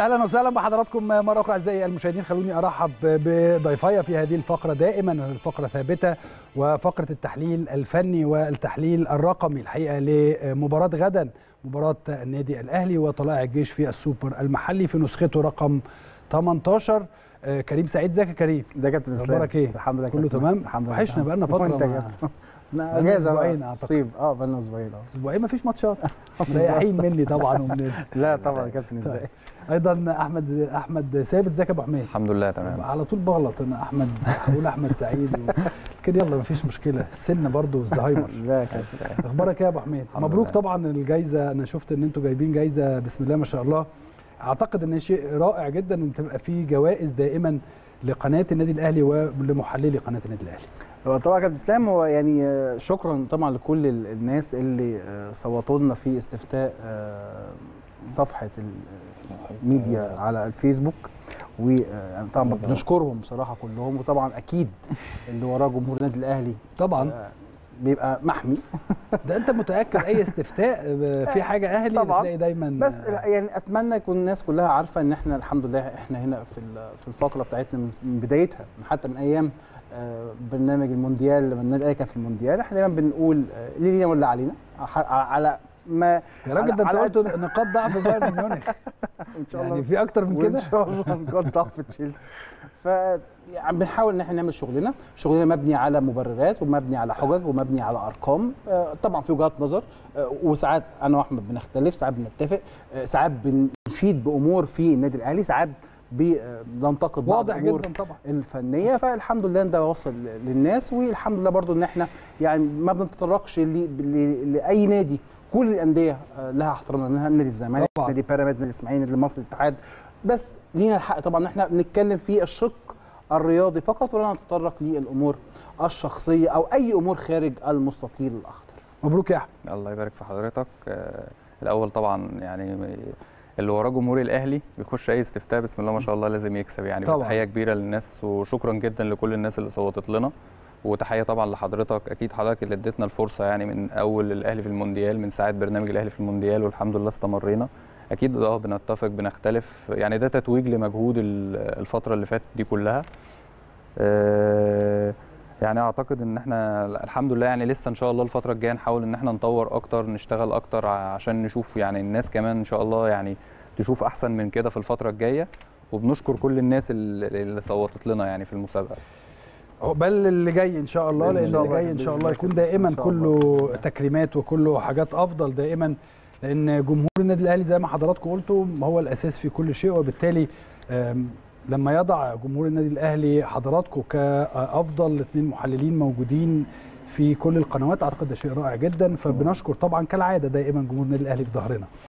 أهلا وسهلا بحضراتكم مرة أخرى أعزائي المشاهدين. خلوني أرحب بضيفي في هذه الفقرة دائما الفقرة ثابتة وفقرة التحليل الفني والتحليل الرقمي الحقيقة لمباراة غدا مباراة النادي الأهلي وطلائع الجيش في السوبر المحلي في نسخته رقم 18 كريم سعيد ازيك يا كريم؟ ده كابتن إسلام؟ أخبارك إيه؟ الحمد لله كله. تمام؟ الحمد لله. وحشنا بقالنا فترة بقالنا اجازة أسبوعين بقى أعتقد. صيب آه بقالنا أسبوعين. آه. أسبوعين؟ مفيش ماتشات. مريحين مني طبعا ومن لا طبعا يا كابتن إزاي. أيضا احمد احمد ثابت ازيك يا ابو حميد؟ الحمد لله تمام. على طول بغلط. أنا احمد أقول احمد سعيد و... كده يلا مفيش مشكلة. السن برضه والزهايمر لا يا كابتن أخبارك إيه يا ابو حميد؟ مبروك. طبعا الجائزه أنا شفت إن أنتوا جايبين جائزه بسم الله ما شاء الله. أعتقد إن شيء رائع جدا إن تبقى في جوائز دائما لقناة النادي الأهلي ولمحللي قناة النادي الأهلي. هو طبعا يا كابتن اسلام هو يعني آه، شكرا طبعا لكل ال- الناس اللي آه، صوتوا لنا في استفتاء آه، صفحة الميديا على الفيسبوك وطبعا بنشكرهم بصراحة كلهم وطبعا أكيد اللي وراه جمهور النادي الأهلي طبعا. آه، بيبقى محمي. ده أنت متأكد أي استفتاء في حاجة أهلي طبعاً. بتلاقي دايما بس يعني أتمنى يكون الناس كلها عارفة إن إحنا الحمد لله إحنا هنا في في الفقرة بتاعتنا من- من بدايتها حتى من أيام آه، برنامج المونديال لما النادي الأهلي كان في المونديال إحنا دايما بنقول آه، ليه لينا ولا علينا على ما يا راجل ده انت قلت نقاط ضعف بايرن ميونخ. إن شاء الله. يعني في أكتر من كده؟ شاء الله نقاط ضعف تشيلسي. ف يعني بنحاول إن إحنا نعمل شغلنا. شغلنا مبني على مبررات ومبني على حجج ومبني على أرقام. آه، طبعا في وجهات نظر. آه، وساعات أنا وأحمد بنختلف ساعات بنتفق. آه، ساعات بنشيد بأمور في النادي الأهلي ساعات بننتقد بعض الأمور الفنية. فالحمد لله ده وصل للناس. والحمد لله برضو إن إحنا يعني ما بنتطرقش لأي نادي كل الأندية آه، لها احترامنا منها نادي الزمالك. نادي بيراميدز نادي الاسماعيلي نادي مصر الاتحاد. بس لينا الحق طبعا إن إحنا بنتكلم في الشق الرياضي فقط ولا نتطرق للأمور الشخصية أو أي أمور خارج المستطيل الاخضر مبروك يا أحمد. الله يبارك في حضرتك. آه، الأول طبعا يعني اللي وراه جمهور الأهلي بيخش أي استفتاء بسم الله ما شاء الله لازم يكسب يعني. تحيه كبيرة للناس وشكرا جدا لكل الناس اللي صوتت لنا. وتحيه طبعا لحضرتك. أكيد حضرتك اللي اديتنا الفرصة يعني من أول الأهلي في المونديال من ساعة برنامج الأهلي في المونديال والحمد لله استمرينا. أكيد آه بنتفق بنختلف. يعني ده تتويج لمجهود ال- الفترة اللي فاتت دي كلها. آه، يعني أعتقد إن إحنا الحمد لله يعني لسه إن شاء الله الفترة الجاية نحاول إن إحنا نطور أكتر نشتغل أكتر عشان نشوف يعني الناس كمان إن شاء الله يعني تشوف أحسن من كده في الفترة الجاية. وبنشكر كل الناس اللي صوتت لنا يعني في المسابقة. عقبال اللي جاي إن شاء الله لأن اللي جاي إن شاء الله يكون. دائما كله. تكريمات وكله حاجات أفضل دائما لأن جمهور النادي الأهلي زي ما حضراتكم قلتوا هو الأساس في كل شيء وبالتالي لما يضع جمهور النادي الأهلي حضراتكم كأفضل اثنين محللين موجودين في كل القنوات أعتقد ده شيء رائع جدا فبنشكر طبعا كالعادة دائما جمهور النادي الأهلي في ظهرنا